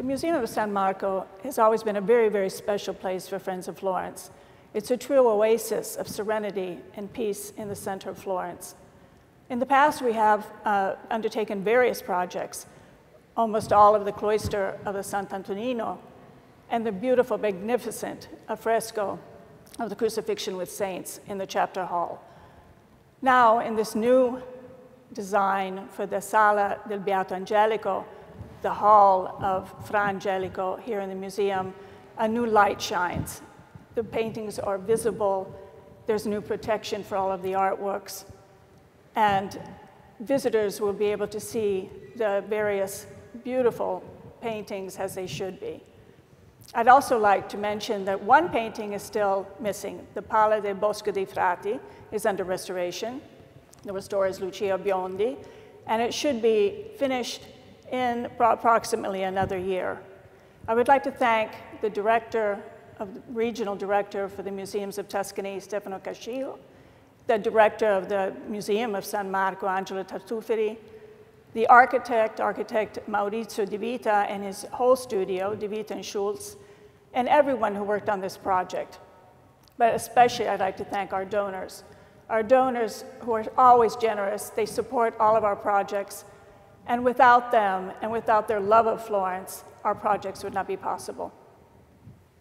The Museum of San Marco has always been a very, very special place for Friends of Florence. It's a true oasis of serenity and peace in the center of Florence. In the past, we have uh, undertaken various projects, almost all of the cloister of the Sant'Antonino, and the beautiful, magnificent fresco of the crucifixion with saints in the chapter hall. Now, in this new design for the Sala del Beato Angelico, the hall of Fra Angelico here in the museum, a new light shines. The paintings are visible. There's new protection for all of the artworks. And visitors will be able to see the various beautiful paintings as they should be. I'd also like to mention that one painting is still missing. The Pala del Bosco ai Frati is under restoration. The restorer is Lucia Biondi, and it should be finished in approximately another year. I would like to thank the director of the regional director for the Museums of Tuscany, Stefano Cascillo, the director of the Museum of San Marco, Angelo Tartuferi, the architect, architect Maurizio Di Vita and his whole studio, Di Vita and Schultz, and everyone who worked on this project. But especially I'd like to thank our donors. Our donors who are always generous, they support all of our projects, and without them and without their love of Florence, our projects would not be possible.